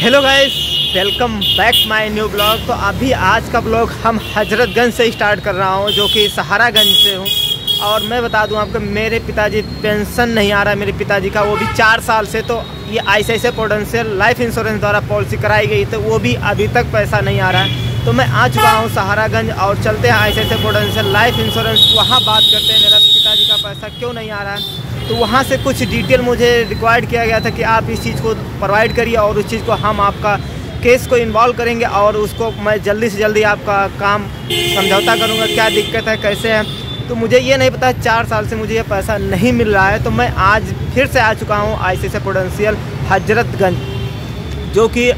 Hello guys welcome back my new blog तो अभी आज का ब्लॉग हम हजरतगंज से स्टार्ट कर रहा हूँ, जो कि सहारागंज से हूँ। और मैं बता दूँ आपको, मेरे पिताजी पेंशन नहीं आ रहा है, मेरे पिताजी का वो भी चार साल से। तो ये I C I life insurance द्वारा पॉलिसी कराई गई तो वो भी अभी तक पैसा नहीं आ रहा है। तो मैं आ चुका हूँ सहारागंज और चलते हैं आई सी आई लाइफ इंश्योरेंस वहाँ बात करते हैं मेरा पिताजी का पैसा क्यों नहीं आ रहा है। तो वहाँ से कुछ डिटेल मुझे रिक्वायर्ड किया गया था कि आप इस चीज़ को प्रोवाइड करिए और उस चीज़ को हम आपका केस को इन्वॉल्व करेंगे और उसको मैं जल्दी से जल्दी आपका काम समझौता करूँगा, क्या दिक्कत है, कैसे है। तो मुझे ये नहीं पता, चार साल से मुझे ये पैसा नहीं मिल रहा है तो मैं आज फिर से आ चुका हूँ आई सी पोटेंशियल हजरतगंज, जो कि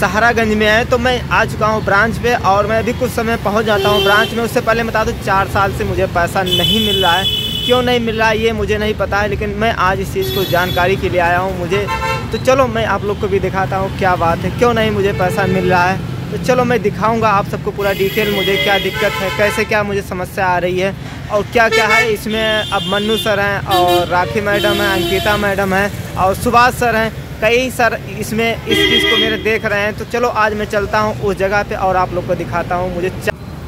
सहारागंज में है। तो मैं आ चुका हूँ ब्रांच पे और मैं अभी कुछ समय पहुँच जाता हूँ ब्रांच में। उससे पहले बता दूँ, चार साल से मुझे पैसा नहीं मिल रहा है। क्यों नहीं मिल रहा ये मुझे नहीं पता है, लेकिन मैं आज इस चीज़ को जानकारी के लिए आया हूँ, मुझे तो चलो मैं आप लोग को भी दिखाता हूँ क्या बात है, क्यों नहीं मुझे पैसा मिल रहा है। तो चलो मैं दिखाऊँगा आप सबको पूरा डिटेल मुझे क्या दिक्कत है, कैसे क्या मुझे समस्या आ रही है, और क्या क्या है इसमें, अब मन्नू सर हैं, और राखी मैडम हैं, अंकिता मैडम है, और सुभाष सर हैं, कई सर इसमें, इस चीज़ को मेरे देख रहे हैं तो चलो आज मैं चलता हूँ उस जगह पे और आप लोग को दिखाता हूँ, मुझे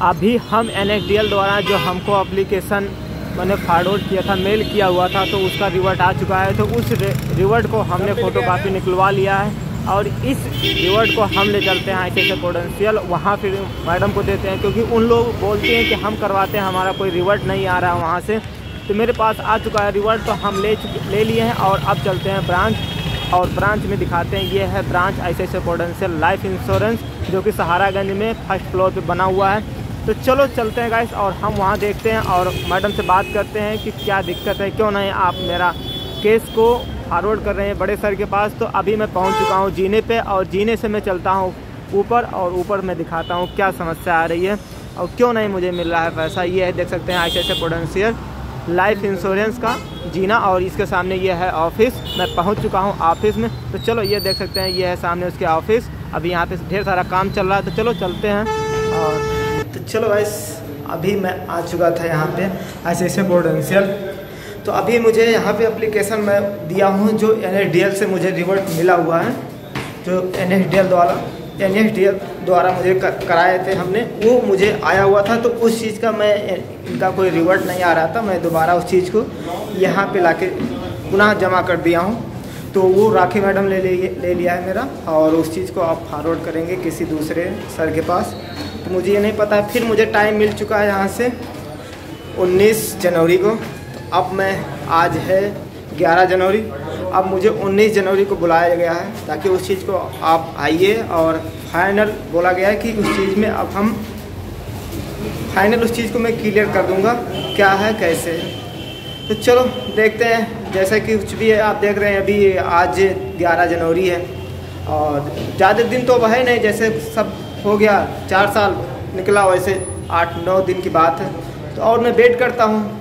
अभी हम एनएचडीएल द्वारा जो हमको अप्लीकेशन मैंने फॉरवर्ड किया था मेल किया हुआ था तो उसका रिवर्ट आ चुका है। तो उस रिवर्ट को हमने फ़ोटो कापी निकलवा लिया है और इस रिवर्ट को हम ले चलते हैं ऐसे ऐसे पोटेंशियल वहाँ फिर मैडम को देते हैं क्योंकि उन लोग बोलते हैं कि हम करवाते हैं हमारा कोई रिवर्ट नहीं आ रहा है वहाँ से। तो मेरे पास आ चुका है रिवर्ट तो हम ले ले लिए हैं और अब चलते हैं ब्रांच और ब्रांच में दिखाते हैं ये है ब्रांच ऐसे पोटेंशियल लाइफ इंश्योरेंस जो कि सहारागंज में फ़र्स्ट फ्लोर पर बना हुआ है। तो चलो चलते हैं गाइस और हम वहाँ देखते हैं और मैडम से बात करते हैं कि क्या दिक्कत है, क्यों नहीं आप मेरा केस को फॉरवर्ड कर रहे हैं बड़े सर के पास। तो अभी मैं पहुँच चुका हूँ जीने पे और जीने से मैं चलता हूँ ऊपर और ऊपर मैं दिखाता हूँ क्या समस्या आ रही है। और क्यों नहीं मुझे मिल रहा है पैसा, ये है देख सकते हैं ऐसे पोटेंशियल लाइफ इंश्योरेंस का जीना और इसके सामने ये है ऑफ़िस मैं पहुँच चुका हूँ ऑफ़िस में। तो चलो ये देख सकते हैं, ये है सामने उसके ऑफ़िस अभी यहाँ पे ढेर सारा काम चल रहा है तो चलो चलते हैं और तो चलो वैस अभी मैं आ चुका था यहाँ पे ऐसे पोटेंशियल तो अभी मुझे यहाँ पे एप्लीकेशन मैं दिया हूँ, जो एनएचडीएल से मुझे रिवर्ट मिला हुआ है, जो एनएचडीएल द्वारा एनएचडीएल द्वारा मुझे कराए थे हमने, वो मुझे आया हुआ था तो उस चीज़ का मैं, इनका कोई रिवर्ट नहीं आ रहा था, मैं दोबारा उस चीज़ को यहाँ पे लाके पुनः जमा कर दिया हूँ। तो वो राखी मैडम ले ले लिया है मेरा, और उस चीज़ को आप फॉरवर्ड करेंगे किसी दूसरे सर के पास। तो मुझे ये नहीं पता। फिर मुझे टाइम मिल चुका है यहाँ से 19 जनवरी को। तो अब मैं आज है 11 जनवरी। अब मुझे 19 जनवरी को बुलाया गया है ताकि उस चीज़ को आप आइए और फाइनल बोला गया है कि उस चीज़ में अब हम फाइनल उस चीज़ को मैं क्लियर कर दूँगा क्या है, कैसे तो चलो देखते हैं। जैसा कि कुछ भी है, आप देख रहे हैं अभी आज 11 जनवरी है और ज़्यादा दिन तो वह नहीं, जैसे सब हो गया, चार साल निकला वैसे आठ, नौ दिन की बात है। तो और मैं वेट करता हूँ।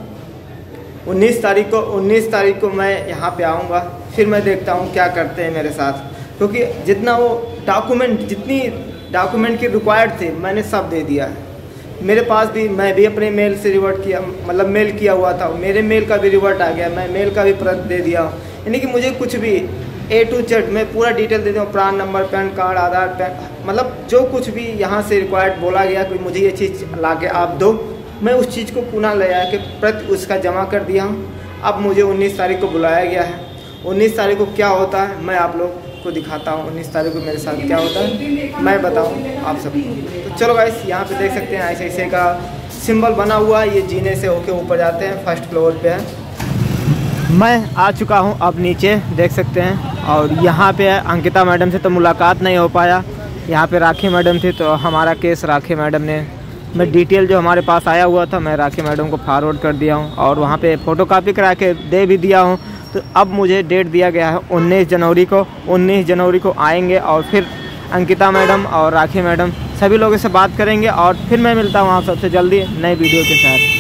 उन्नीस तारीख को, उन्नीस तारीख को मैं यहाँ पे आऊँगा, फिर मैं देखता हूँ क्या करते हैं मेरे साथ। क्योंकि जितना वो डॉक्यूमेंट जितनी डॉक्यूमेंट की रिक्वायर्ड थे, मैंने सब दे दिया है। मेरे पास भी, मैं भी अपने मेल से रिवर्ट किया मतलब मेल किया हुआ था। मेरे मेल का भी रिवर्ट आ गया, मैं मेल का भी प्रत दे दिया। यानी कि मुझे कुछ भी ए टू जेड मैं पूरा डिटेल दे दूँ PRAN number PAN card Aadhaar, PAN मतलब जो कुछ भी यहाँ से रिक्वायर्ड बोला गया कि मुझे ये चीज़ ला के आप दो। मैं उस चीज़ को पुनः ले आया कि प्रति उसका जमा कर दिया हूँ। अब मुझे 19 तारीख को बुलाया गया है। 19 तारीख को क्या होता है, मैं आप लोग को दिखाता हूँ। उन्नीस तारीख को मेरे साथ क्या होता है, मैं बताऊँ आप सबको तो चलो गाइस यहाँ पे देख सकते हैं ऐसे ऐसे का सिंबल बना हुआ है। ये जीने से होके ऊपर जाते हैं फ़र्स्ट फ्लोर पे है। मैं आ चुका हूँ अब नीचे देख सकते हैं। और यहाँ पे अंकिता मैडम से तो मुलाकात नहीं हो पाया। यहाँ पे राखी मैडम थी तो हमारा केस राखी मैडम ने, मैं डिटेल जो हमारे पास आया हुआ था, मैं राखी मैडम को फॉरवर्ड कर दिया हूँ और वहाँ पे फ़ोटो कापी करा के दे भी दिया हूँ। तो अब मुझे डेट दिया गया है 19 जनवरी को। 19 जनवरी को आएँगे और फिर अंकिता मैडम और राखी मैडम सभी लोगों से बात करेंगे और फिर मैं मिलता हूँ आप सबसे जल्दी नए वीडियो के साथ।